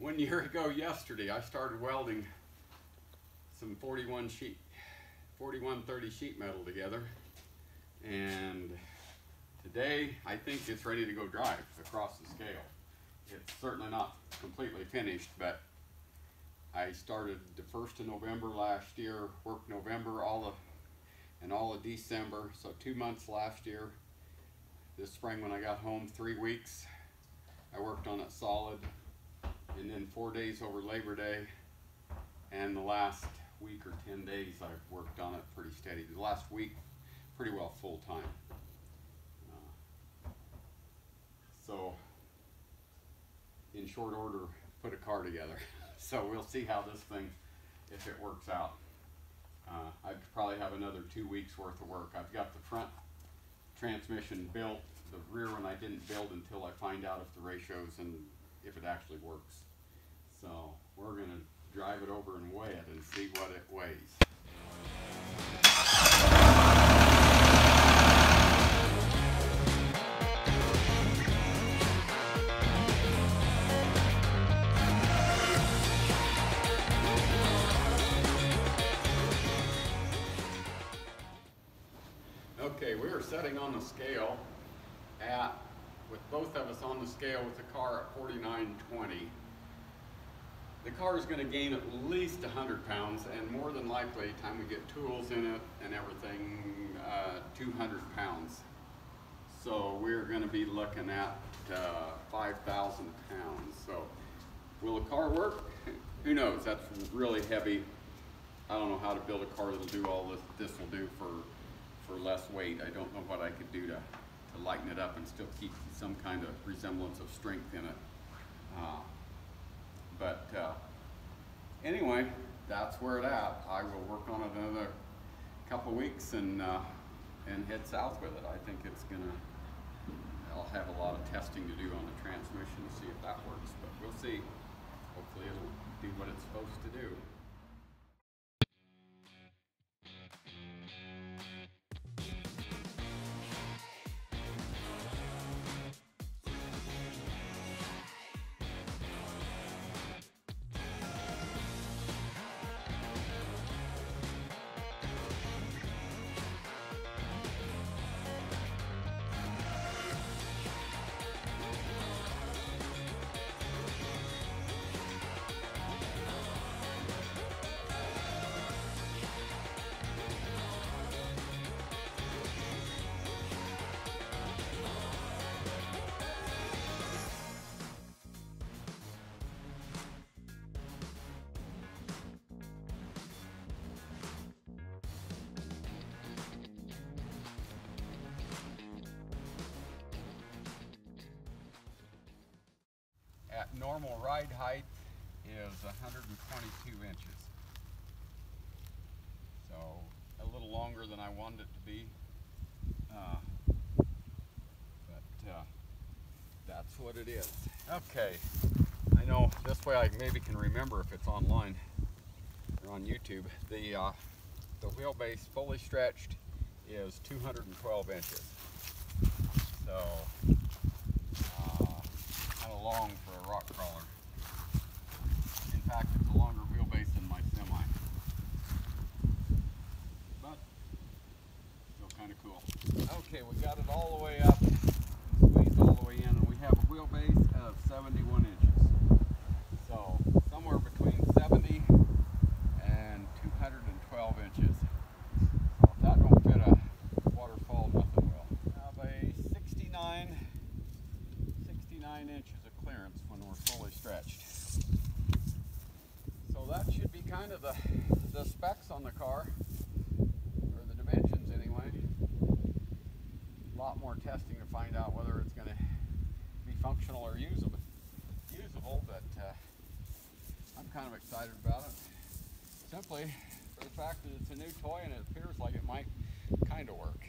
one year ago yesterday, I started welding some 41 sheet, 4130 sheet metal together. And today, I think it's ready to go drive across the scale. It's certainly not completely finished, but I started the first of November last year, worked November, all of, and all of December, so two months last year. This spring when I got home, three weeks, I worked on it solid, and then four days over Labor Day, and the last week or ten days I've worked on it pretty steady. The last week, pretty well full time. Uh, so, in short order, put a car together. so we'll see how this thing, if it works out. Uh, I probably have another two weeks worth of work. I've got the front transmission built. The rear one I didn't build until I find out if the ratios and if it actually works. So we're gonna drive it over and weigh it and see what it weighs. Okay, we are setting on the scale at, both of us on the scale with the car at 49.20. The car is going to gain at least 100 pounds and more than likely, time we get tools in it and everything, uh, 200 pounds. So we're going to be looking at uh, 5,000 pounds. So will the car work? Who knows? That's really heavy. I don't know how to build a car that'll do all this this will do for for less weight. I don't know what I could do to, to lighten it up and still keep some kind of resemblance of strength in it. Uh, but uh, anyway, that's where it at. I will work on it another couple weeks and uh, and head south with it. I think it's gonna. I'll have a lot of testing to do on the transmission to see if that works, but we'll see. Hopefully, it'll do what it's supposed to do. Normal ride height is 122 inches. So a little longer than I wanted it to be. Uh, but uh, that's what it is. Okay, I know this way I maybe can remember if it's online or on YouTube. The, uh, the wheelbase fully stretched is 212 inches. So kind of long for a rock crawler. In fact, it's a longer wheelbase than my semi. But still kind of cool. Okay, we got it all the way up, squeezed all the way in, and we have a wheelbase of 71 inches. So somewhere between 70 and 212 inches. So if that don't fit a waterfall, nothing will. Have a 69 69 inches of clearance when we're fully stretched. So that should be kind of the, the specs on the car, or the dimensions anyway. A lot more testing to find out whether it's going to be functional or usable, usable but uh, I'm kind of excited about it. Simply for the fact that it's a new toy and it appears like it might kind of work.